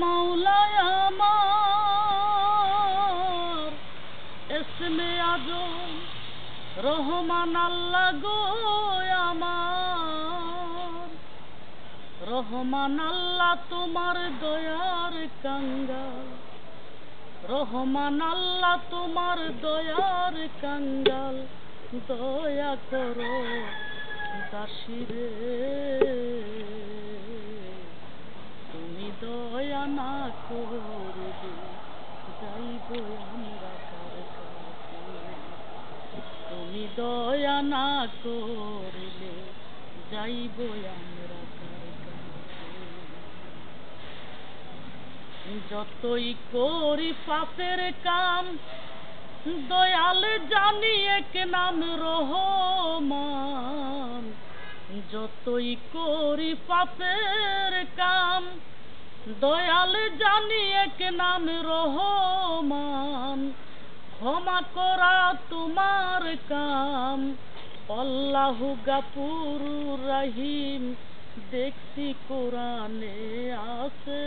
মাওলায় আমার এসমে আজম রহমান আল্লাহ গো আমার। রহমান আল্লাহ তোমার দয়ার কাঙ্গাল, রহমান আল্লাহ তোমার দয়ার কাঙ্গাল, দয়া করো দাসিরে দয়া না করবে যাইব আমরা কার তুমি দয়া না করলে যাইব আমরা যতই করি পাপের কাম, দয়াল জানি এক নাম রহমান। যতই করি পাপের কাম দয়াল জানি এক নাম রহমান। ক্ষমা করা তোমার কাম। আল্লাহু গাপুরু রহিম। দেখছি কোরআনে আছে।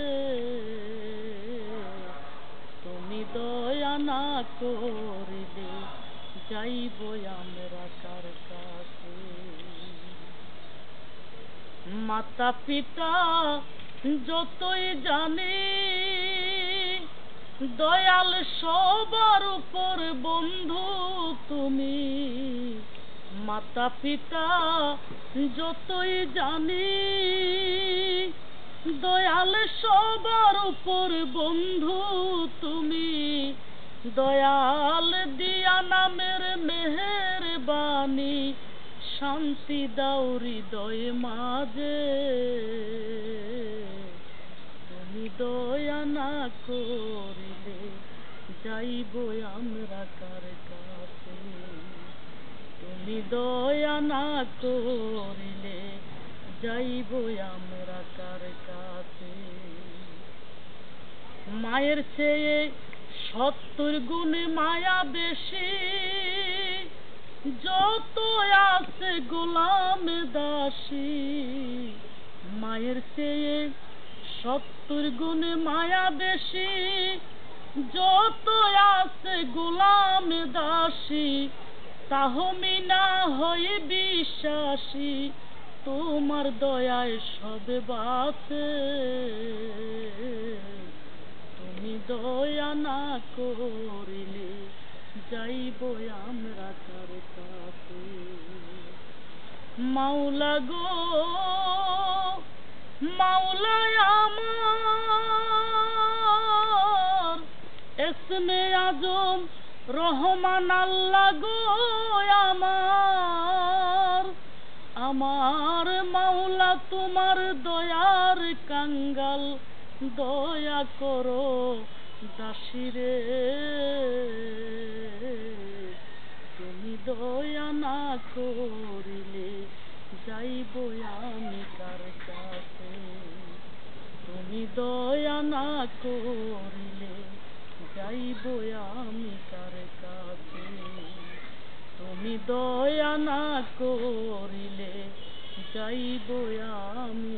তুমি দয়া না করিলে যাইব আমরা কার কাছে? মাতা পিতা যতই জানি, দয়াল সবার উপর বন্ধু তুমি। মাতা পিতা যতই জানি, দয়াল সবার উপর বন্ধু তুমি। দয়াল দিয়া নামের মেহের বাণী শান্তি দাও হৃদয় মাঝে। দয়া না করিলে যাইব আমরা কার কাছে? তুমি দয়া না করিলে যাইব আমরা কার কাছে? মায়ের চেয়ে সত্তর গুণে মায়া বেশি। যত আছে গোলাম দাসী। মায়ের চেয়ে সত্তর গুণে মায়া বেশি, যত আছে গোলাম দাসী তাহমি না হয়ে বিশ্বাসী, তোমার দয়ায় সবে বাসে তুমি দয়া না করিলে যাইব আমরা কার কাছে। মাওলা গো মাওলায় আমার। এসমে আজম রহমান আল্লাহ গো আমার। আমার মাওলা তোমার দয়ার কাঙ্গাল, দয়া করো দাসিরে। তুমি দয়া না করিলে যাইব আমি কার কাছে তুমি দয়া না করিলে যাইব আমি কার কাছে? তুমি দয়া না করিলে যাইব আমি